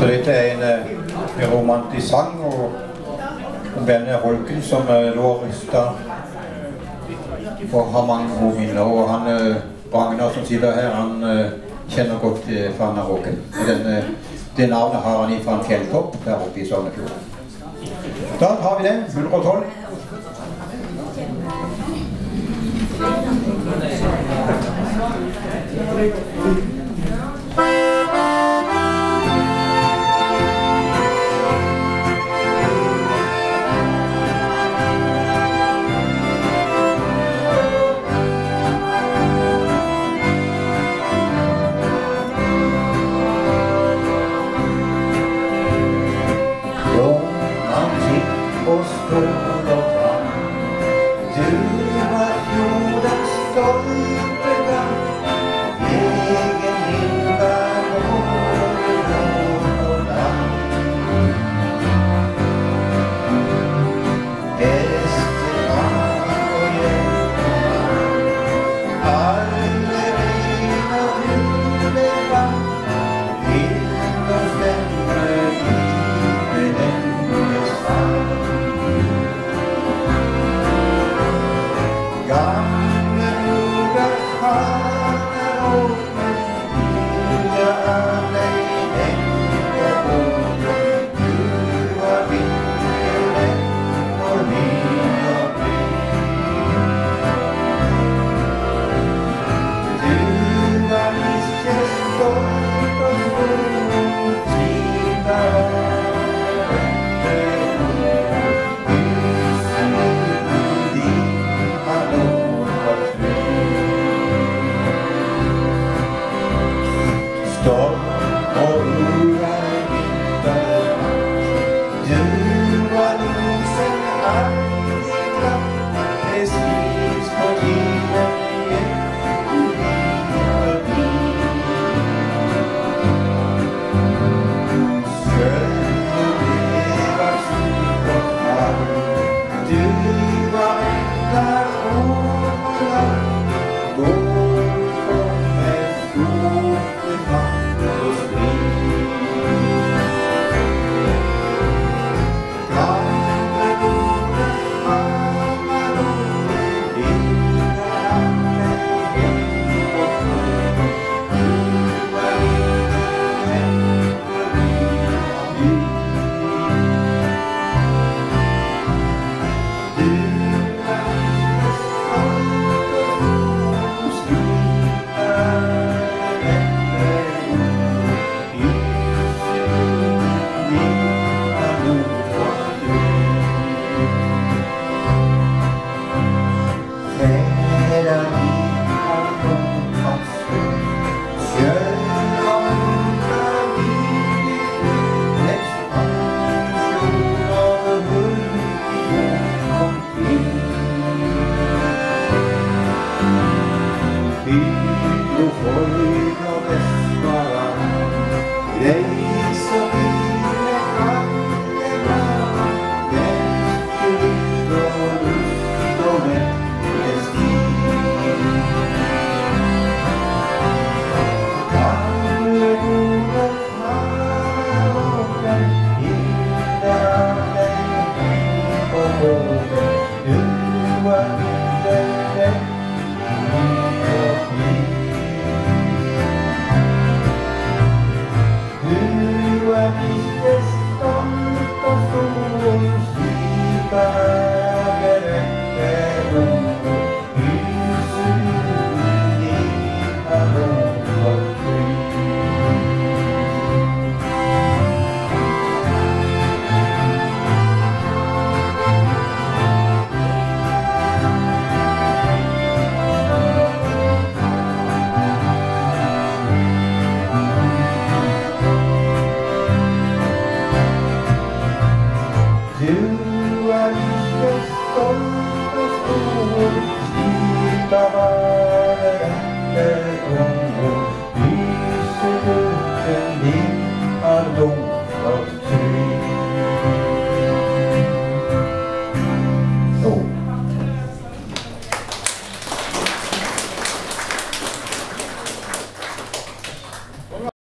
Så dette er en, en romantisk sang om Benne Holken som eh, lå rysta for har mange gode minner. Og han eh, Ragnar som sitter her, han eh, kjenner godt til Fanna Råken. Det navnet har han fra en fjelltopp der oppe i Sognefjord. Da tar vi den. 112. Thank you. Ghost, ghost. do